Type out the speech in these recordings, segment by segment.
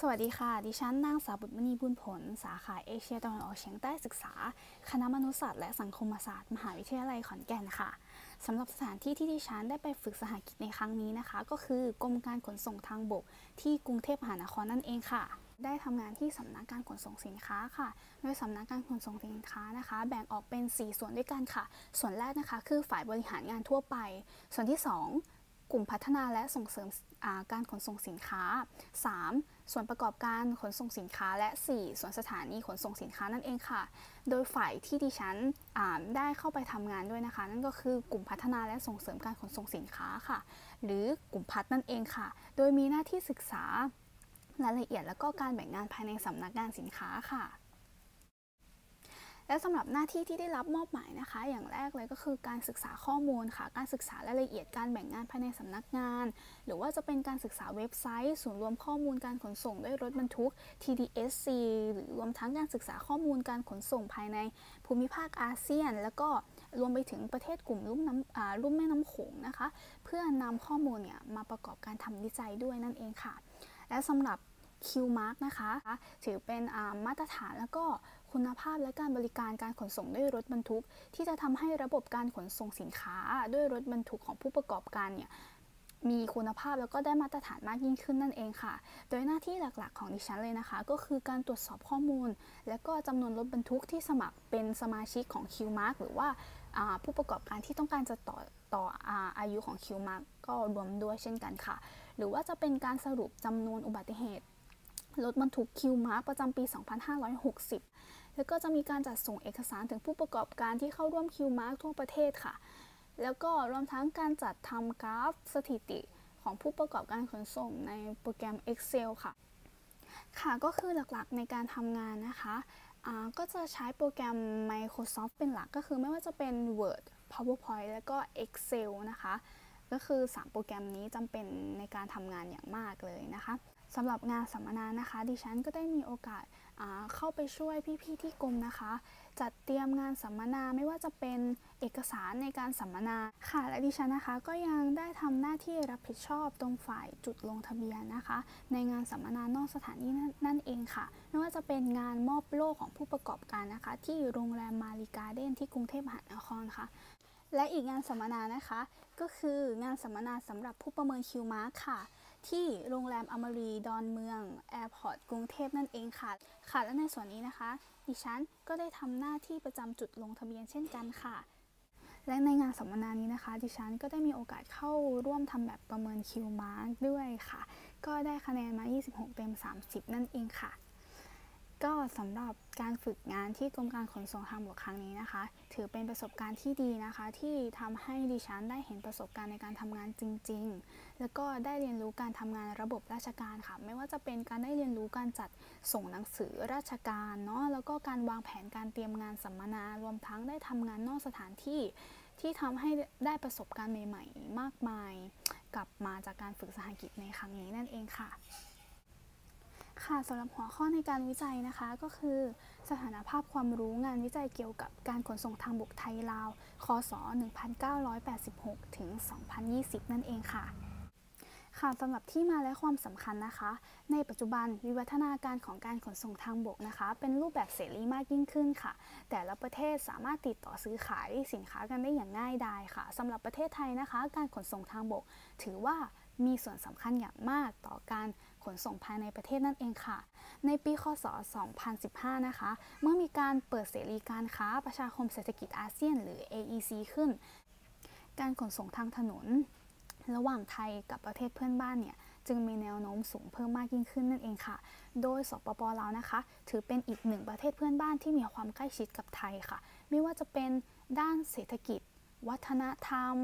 สวัสดีค่ะ ดิฉันนางสาวบุตรมณีบุญผล สาขาเอเชียตะวันออกเฉียงใต้ศึกษา คณะมนุษยศาสตร์และสังคมศาสตร์ มหาวิทยาลัยขอนแก่นค่ะสำหรับสถานที่ที่ดิฉันได้ไปฝึกสหกิจในครั้งนี้นะคะ ก็คือกรมการขนส่งทางบก ที่กรุงเทพมหานครนั่นเองค่ะ ได้ทำงานที่สำนักการขนส่งสินค้าค่ะ โดยสำนักการขนส่งสินค้านะคะ แบ่งออกเป็น 4 ส่วนด้วยกันค่ะ ส่วนแรกนะคะ คือฝ่ายบริหารงานทั่วไป ส่วนที่ 2 กลุ่มพัฒนาและส่งเสริม การขนส่งสินค้า 3. ส่วนประกอบการขนส่งสินค้า และ 4. ส่วนสถานีขนส่งสินค้านั่นเองค่ะ โดยฝ่ายที่ดิฉันได้เข้าไปทำงานด้วยนะคะ นั่นก็คือกลุ่มพัฒนาและส่งเสริมการขนส่งสินค้าค่ะ หรือกลุ่มพัฒนั่นเองค่ะ โดยมีหน้าที่ศึกษารายละเอียดและก็การแบ่งงานภายในสำนักงานสินค้าค่ะ และสำหรับหน้าที่ที่ได้รับมอบหมายนะคะ อย่างแรกเลยก็คือการศึกษาข้อมูลค่ะ การศึกษารายละเอียดการแบ่งงานภายในสำนักงาน หรือว่าจะเป็นการศึกษาเว็บไซต์ ศูนย์รวมข้อมูลการขนส่งด้วยรถบรรทุก TDSC หรือรวมทั้งการศึกษาข้อมูลการขนส่งภายในภูมิภาคอาเซียน แล้วก็รวมไปถึงประเทศกลุ่มลุ่มน้ำลุ่มแม่น้ำโขงนะคะ เพื่อนำข้อมูลเนี่ยมาประกอบการทำวิจัยด้วยนั่นเองค่ะ และสำหรับ Q-Mark นะคะ ถือเป็นมาตรฐานแล้วก็ คุณภาพและการบริการการขนส่งด้วยรถบรรทุก ที่จะทำให้ระบบการขนส่งสินค้าด้วยรถบรรทุกของผู้ประกอบการเนี่ยมีคุณภาพแล้วก็ได้มาตรฐานมากยิ่งขึ้นนั่นเองค่ะ โดยหน้าที่หลักๆ ของดิฉันเลยนะคะ ก็คือการตรวจสอบข้อมูล และก็จำนวนรถบรรทุกที่สมัครเป็นสมาชิกของ Q-Mark หรือว่าผู้ประกอบการที่ต้องการจะต่อต่ออายุของ Q-Mark ก็รวมด้วยเช่นกันค่ะ หรือว่าจะเป็นการสรุปจำนวนอุบัติเหตุรถบรรทุกคิวมาร์ประจำปี 2560 แล้วก็จะมีการจัดส่งเอกสารถึงผู้ประกอบการที่เข้าร่วมคิวมาร์กทั่วประเทศค่ะ แล้วก็รวมทั้งการจัดทำกราฟสถิติของผู้ประกอบการขนส่งในโปรแกรม Excel ค่ะ ค่ะก็คือหลักๆในการทำงานนะคะก็จะใช้โปรแกรม Microsoft เป็นหลักก็คือไม่ว่าจะเป็น Word PowerPoint แล้วก็ Excel นะคะ ก็คือ 3 โปรแกรมนี้จำเป็นในการทำงานอย่างมากเลยนะคะ สำหรับงานสัมมนานะคะ ดิฉันก็ได้มีโอกาสเข้าไปช่วยพี่ๆที่กรมนะคะ จัดเตรียมงานสัมมนาไม่ว่าจะเป็นเอกสารในการสัมมนาค่ะ และดิฉันนะคะก็ยังได้ทำหน้าที่รับผิดชอบตรงฝ่ายจุดลงทะเบียนนะคะ ในงานสัมมนานอกสถานที่นั่นเองค่ะ ไม่ว่าจะเป็นงานมอบโล่ของผู้ประกอบการนะคะ ที่โรงแรมมารวยการ์เด้นที่กรุงเทพมหานครค่ะและอีกงานสัมมนานะคะ ก็คืองานสัมมนาสำหรับผู้ประเมิน Q Mark ค่ะ ที่โรงแรมอมารีดอนเมืองแอร์พอร์ตกรุงเทพนั่นเองค่ะ ค่ะและในส่วนนี้นะคะ ดิฉันก็ได้ทำหน้าที่ประจำจุดลงทะเบียนเช่นกันค่ะและในงานสัมมนานี้นะคะ ดิฉันก็ได้มีโอกาสเข้าร่วมทำแบบประเมิน Q Mark ด้วยค่ะ ก็ได้คะแนนมา 26 เต็ม 30 นั่นเองค่ะ ก็สำหรับการฝึกงานที่กรมการขนส่งทางบกครั้งนี้นะคะ ถือเป็นประสบการณ์ที่ดีนะคะ ที่ทำให้ดิฉันได้เห็นประสบการณ์ในการทำงานจริง ๆ แล้วก็ได้เรียนรู้การทำงานระบบราชการค่ะ ไม่ว่าจะเป็นการได้เรียนรู้การจัดส่งหนังสือราชการเนาะแล้วก็การวางแผนการเตรียมงานสัมมนารวมทั้งได้ทำงานนอกสถานที่ ที่ทำให้ได้ประสบการณ์ใหม่ ๆ มากมาย กลับมาจากการฝึกสหกิจในครั้งนี้นั่นเองค่ะ ค่ะสำหรับหัวข้อในการวิจัยนะคะก็คือ สถานภาพความรู้งานวิจัยเกี่ยวกับการขนส่งทางบกไทยลาว คศ 1986 ถึง 2020 นั่นเองค่ะ ค่ะสำหรับที่มาและความสำคัญนะคะ ในปัจจุบันวิวัฒนาการของการขนส่งทางบกนะคะ เป็นรูปแบบเสรีมากยิ่งขึ้นค่ะ แต่ละประเทศสามารถติดต่อซื้อขายสินค้ากันได้อย่างง่ายดายค่ะสำหรับประเทศไทยนะคะ การขนส่งทางบก ถือว่ามีส่วนสำคัญอย่างมากต่อการ ขนส่งภายในประเทศนั่นเองค่ะ ในปีคศ 2015 นะคะ เมื่อมีการเปิดเสรีการค้าประชาคมเศรษฐกิจอาเซียนหรือ AEC ขึ้น การขนส่งทางถนน ระหว่างไทยกับประเทศเพื่อนบ้านเนี่ยจึงมีแนวโน้มสูงเพิ่มมากยิ่งขึ้นนั่นเองค่ะ โดยสปปลาวนะคะ ถือเป็นอีกหนึ่งประเทศเพื่อนบ้านที่มีความใกล้ชิดกับไทยค่ะ ไม่ว่าจะเป็นด้านเศรษฐกิจ วัฒนธรรม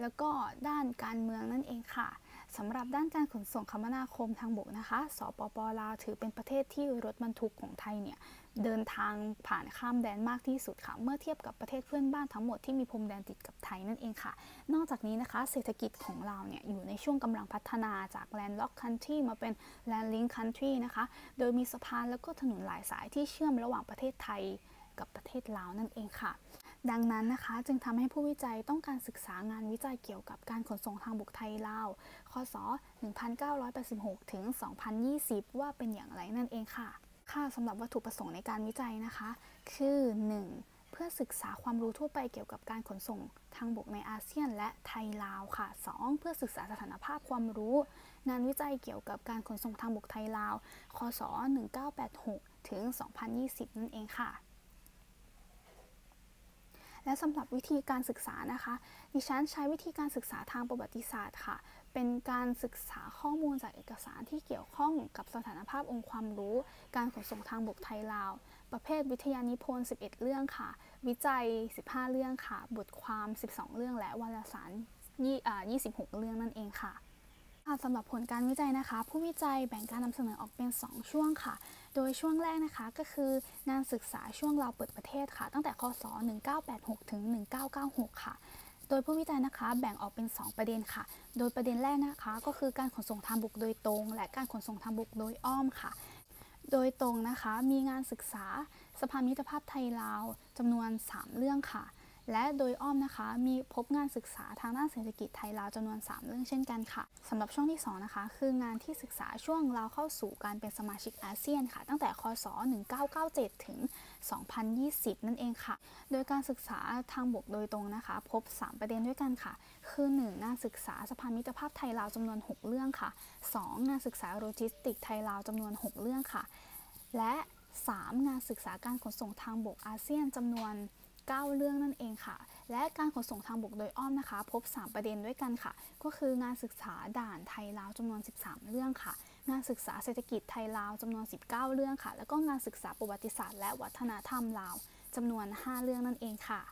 แล้วก็ด้านการเมืองนั่นเองค่ะ สำหรับด้านการขนส่งคมนาคมทางบกนะคะ สปปลาวถือเป็นประเทศที่รถบรรทุกของไทยเนี่ยเดินทางผ่านข้ามแดนมากที่สุดค่ะ เมื่อเทียบกับประเทศเพื่อนบ้านทั้งหมดที่มีพรมแดนติดกับไทยนั่นเองค่ะ นอกจากนี้นะคะเศรษฐกิจของเราเนี่ยอยู่ในช่วงกำลังพัฒนาจากแลนด์ล็อกคันทรีมาเป็นแลนด์ลิงคันทรีนะคะ โดยมีสะพานแล้วก็ถนนหลายสายที่เชื่อมระหว่างประเทศไทยกับประเทศลาวนั่นเองค่ะ ดังนั้นนะคะจึงทำให้ผู้วิจัยต้องการศึกษางานวิจัยเกี่ยวกับการขนส่งทางบกไทยลาวคศ 1986 ถึง 2020 ว่าเป็นอย่างไรนั่นเองค่ะ ค่ะสำหรับวัตถุประสงค์ในการวิจัยนะคะ คือ 1. เพื่อศึกษาความรู้ทั่วไปเกี่ยวกับการขนส่งทางบกในอาเซียนและไทยลาวค่ะ 2. เพื่อศึกษาสถานภาพความรู้ งานวิจัยเกี่ยวกับการขนส่งทางบกไทยลาว คศ 1986 ถึง 2020 นั่นเองค่ะ และสำหรับวิธีการศึกษานะคะ ดิฉันใช้วิธีการศึกษาทางประวัติศาสตร์ค่ะ เป็นการศึกษาข้อมูลจากเอกสารที่เกี่ยวข้องกับสถานภาพองค์ความรู้ การขนส่งทางบกไทยลาว ประเภทวิทยานิพนธ์ 11 เรื่องค่ะ วิจัย 15 เรื่องค่ะ บทความ 12 เรื่องและวารสาร26 เรื่องนั่นเองค่ะ สำหรับผลการวิจัยนะคะ ผู้วิจัยแบ่งการนำเสนอออกเป็น 2 ช่วงค่ะ โดยช่วงแรกนะคะก็คืองานศึกษาช่วงเราเปิดประเทศค่ะ ตั้งแต่คศ 1986 ถึง 1996 ค่ะ โดยผู้วิจัยนะคะแบ่งออกเป็น 2 ประเด็นค่ะ โดยประเด็นแรกนะคะ ก็คือการขนส่งทางบุกโดยตรง และการขนส่งทางบุกโดยอ้อมค่ะ โดยตรงนะคะมีงานศึกษาสภามิตรภาพไทยลาวจำนวน 3 เรื่องค่ะ และโดยอ้อมนะคะ มีพบงานศึกษาทางด้านเศรษฐกิจไทยลาวจำนวน 3 เรื่องเช่นกันค่ะสำหรับช่วงที่ 2 นะคะ คืองานที่ศึกษาช่วงลาวเข้าสู่การเป็นสมาชิกอาเซียนค่ะ ตั้งแต่คศ 1997 ถึง 2020 นั่นเองค่ะ โดยการศึกษาทางบกโดยตรงนะคะ พบ 3 ประเด็นด้วยกันค่ะ คือ 1. งานศึกษาสภามิตรภาพไทยลาวจำนวน 6 เรื่องค่ะ 2. งานศึกษาโลจิสติกไทยลาวจำนวน 6 เรื่องค่ะ และ 3. งานศึกษาการขนส่งทางบกอาเซียนจำนวน 9 เรื่องนั่นเองค่ะ และการขนส่งทางบกโดยอ้อมนะคะ พบ 3 ประเด็นด้วยกันค่ะ ก็คืองานศึกษาด่านไทยลาวจำนวน 13 เรื่องค่ะ งานศึกษาเศรษฐกิจไทยลาวจำนวน 19 เรื่องค่ะ แล้วก็งานศึกษาประวัติศาสตร์และวัฒนธรรมลาวจำนวน 5 เรื่องนั่นเองค่ะ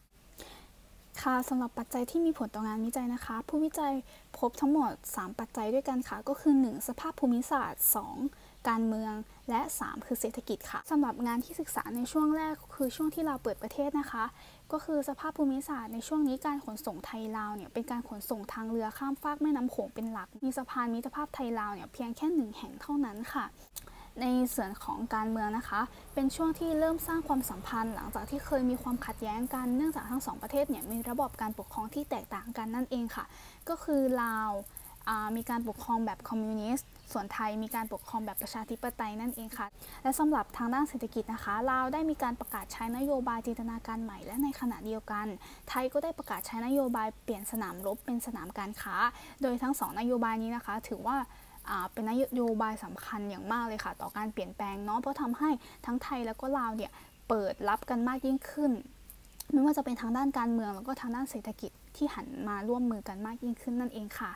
ค่ะสำหรับปัจจัยที่มีผลต่องานวิจัยนะคะ ผู้วิจัยพบทั้งหมด 3 ปัจจัยด้วยกันค่ะ ก็คือ 1. สภาพภูมิศาสตร์ 2. การเมือง และ 3 คือเศรษฐกิจค่ะสำหรับงานที่ศึกษาในช่วงแรกคือช่วงที่เราเปิดประเทศนะคะ ก็คือสภาพภูมิศาสตร์ในช่วงนี้การขนส่งไทยลาวเนี่ยเป็นการขนส่งทางเรือข้ามฟากแม่น้ำโขงเป็นหลัก มีสะพานมิตรภาพไทยลาวเนี่ยเพียงแค่หนึ่งแห่งเท่านั้นค่ะในส่วนของการเมืองนะคะ เป็นช่วงที่เริ่มสร้างความสัมพันธ์ หลังจากที่เคยมีความขัดแย้งกันเนื่องจากทั้งสองประเทศเนี่ยมีระบบการปกครองที่แตกต่างกันนั่นเองค่ะ ก็คือลาว มีการปกครองแบบคอมมิวนิสต์ส่วนไทยมีการปกครองแบบประชาธิปไตยนั่นเองค่ะ และสำหรับทางด้านเศรษฐกิจนะคะลาวได้มีการประกาศใช้นโยบายจินตนาการใหม่ และในขณะเดียวกัน ไทยก็ได้ประกาศใช้นโยบายเปลี่ยนสนามรบเป็นสนามการค้า โดยทั้งสองนโยบายนี้นะคะ ถือว่าเป็นนโยบายสำคัญอย่างมากเลยค่ะ ต่อการเปลี่ยนแปลงเนาะเพราะทำให้ทั้งไทยแล้วก็ลาวเนี่ยเปิดรับกันมากยิ่งขึ้นไม่ว่าจะเป็นทางด้านการเมืองแล้วก็ทางด้านเศรษฐกิจที่หันมาร่วมมือกันมากยิ่งขึ้นนั่นเองค่ะ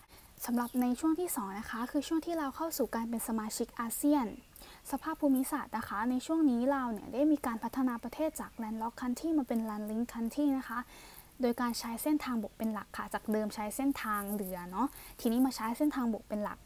สำหรับในช่วงที่ 2 นะคะ คือช่วงที่เราเข้าสู่การเป็นสมาชิกอาเซียน สภาพภูมิศาสตร์นะคะ ในช่วงนี้เราเนี่ยได้มีการพัฒนาประเทศจากแลนด์ล็อกคันที่มาเป็นแลนด์ลิงคันที่นะคะ โดยการใช้เส้นทางบกเป็นหลักค่ะ จากเดิมใช้เส้นทางเรือเนาะทีนี้มาใช้เส้นทางบกเป็นหลัก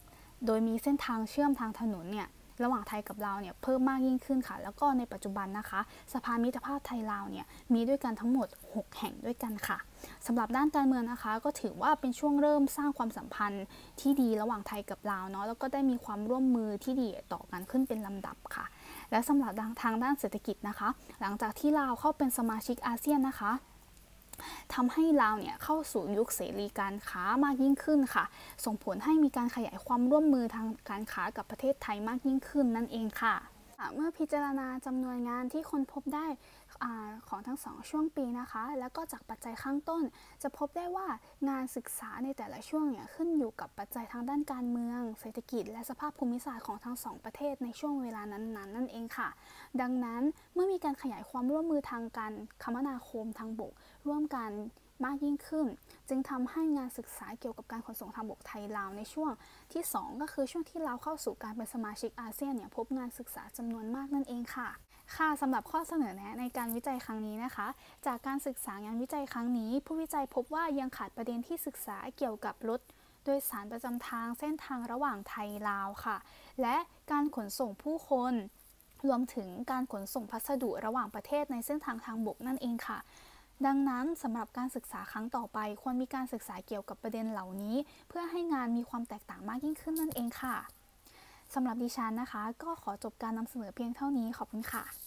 โดยมีเส้นทางเชื่อมทางถนนเนี่ย ระหว่างไทยกับลาวเนี่ยเพิ่มมากยิ่งขึ้นค่ะ แล้วก็ในปัจจุบันนะคะ สภามิตรภาพไทยลาวเนี่ยมีด้วยกันทั้งหมด 6 แห่งด้วยกันค่ะสำหรับด้านการเมืองนะคะ ก็ถือว่าเป็นช่วงเริ่มสร้างความสัมพันธ์ที่ดีระหว่างไทยกับลาวเนาะแล้วก็ได้มีความร่วมมือที่ดีต่อกันขึ้นเป็นลำดับค่ะ และสำหรับทางด้านเศรษฐกิจนะคะ หลังจากที่ลาวเข้าเป็นสมาชิกอาเซียนนะคะ ทำให้ลาวเนี่ยเข้าสู่ยุคเสรีการค้ามากยิ่งขึ้นค่ะ ส่งผลให้มีการขยายความร่วมมือทางการค้ากับประเทศไทยมากยิ่งขึ้นนั่นเองค่ะ เมื่อพิจารณาจำนวนงานที่คนพบได้ ของทั้งสองช่วงปีนะคะ แล้วก็จากปัจจัยข้างต้น จะพบได้ว่างานศึกษาในแต่ละช่วงเนี่ยขึ้นอยู่กับปัจจัยทางด้านการเมือง เศรษฐกิจ และสภาพภูมิศาสตร์ของทั้งสองประเทศในช่วงเวลานั้นๆนนนั่นเองค่ะ ดังนั้นเมื่อมีการขยายความร่วมมือทางการคมนาคมทางบก ร่วมกัน มากยิ่งขึ้น จึงทำให้งานศึกษาเกี่ยวกับการขนส่งทางบกไทยลาวในช่วงที่ 2 ก็คือช่วงที่เราเข้าสู่การเป็นสมาชิกอาเซียนเนี่ยพบงานศึกษาจำนวนมากนั่นเองค่ะ ค่ะสำหรับข้อเสนอแนะในการวิจัยครั้งนี้นะคะ จากการศึกษางานวิจัยครั้งนี้ ผู้วิจัยพบว่ายังขาดประเด็นที่ศึกษาเกี่ยวกับรถโดยสารประจำทางเส้นทางระหว่างไทยลาวค่ะ และการขนส่งผู้คนรวมถึงการขนส่งพัสดุระหว่างประเทศในเส้นทางทางบกนั่นเองค่ะ ดังนั้นสำหรับการศึกษาครั้งต่อไป ควรมีการศึกษาเกี่ยวกับประเด็นเหล่านี้ เพื่อให้งานมีความแตกต่างมากยิ่งขึ้นนั่นเองค่ะสำหรับดิฉันนะคะ ก็ขอจบการนำเสนอเพียงเท่านี้ขอบคุณค่ะ